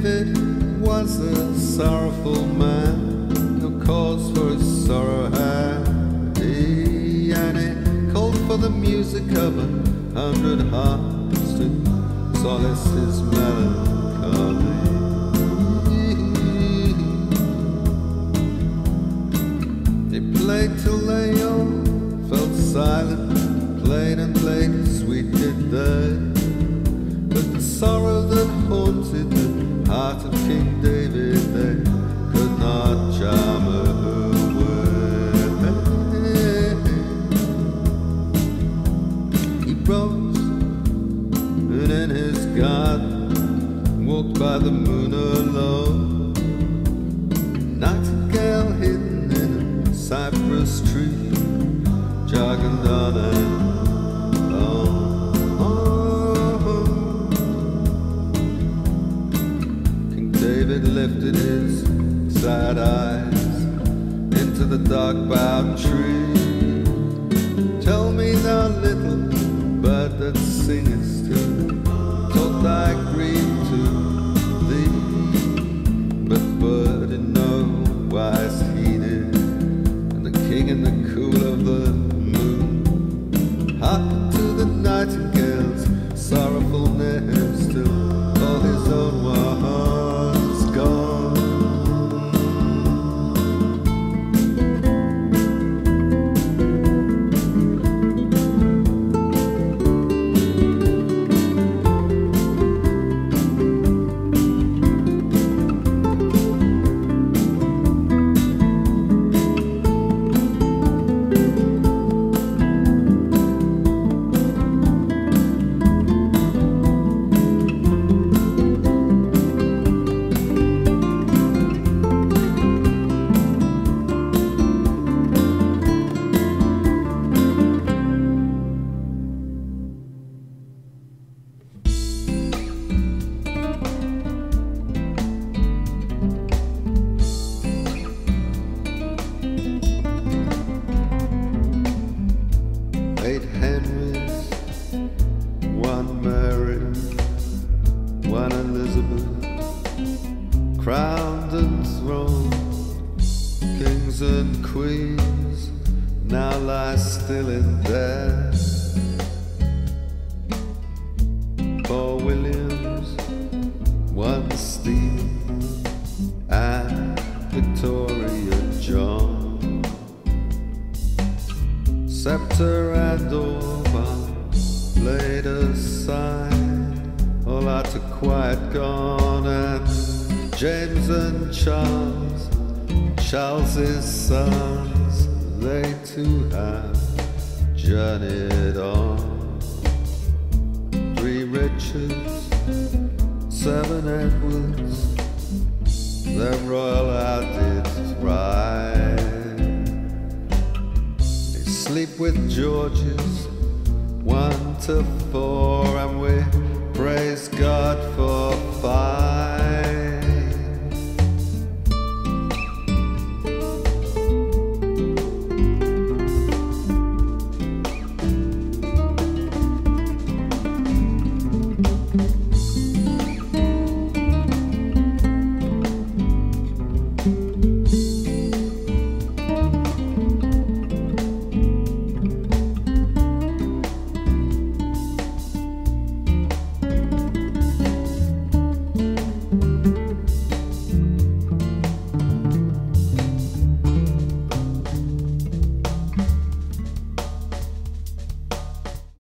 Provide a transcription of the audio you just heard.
David was a sorrowful man, no cause for his sorrow had he, and he called for the music of a hundred harps to solace his melancholy. He played till they all felt silent, played and played, sweet did they. But the sorrow that haunted the heart of King David, they could not charm away. He rose and in his garden walked by the moon alone. Nightingale hidden in a cypress tree, jargoned on into the dark boughed tree. Tell me, thou little bird that singest to, taught thy grief to thee. But the bird in no wise heeded, and the king in the cool of the moon harkened to the nightingale's sorrowful nest till all his own was Elizabeth, crowned and throned, kings and queens now lie still in death. Four Williams, one Steve, and Victoria John. Scepter and Orban laid aside, quiet gone, and James and Charles, Charles's sons, they too have journeyed on. Three Richards, seven Edwards, their royal out did thrive. They sleep with Georges, one to four, and we